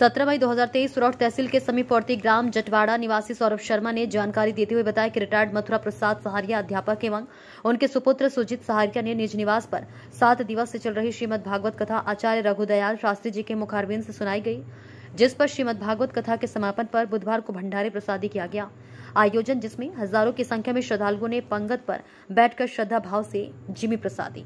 सत्रह मई 2023 सुरौठ तहसील के समीप पड़ती ग्राम जटवाड़ा निवासी सौरभ शर्मा ने जानकारी देते हुए बताया कि रिटायर्ड मथुरा प्रसाद सहारिया अध्यापक एवं उनके सुपुत्र सुजीत सहारिया ने निज निवास पर सात दिवस से चल रही श्रीमद भागवत कथा आचार्य रघुदयाल शास्त्री जी के मुखारविंद से सुनाई गई, जिस पर श्रीमद भागवत कथा के समापन पर बुधवार को भंडारे प्रसादी किया गया। आयोजन जिसमें हज़ारों की संख्या में श्रद्धालुओं ने पंगत पर बैठकर श्रद्धा भाव से जिमी प्रसादी।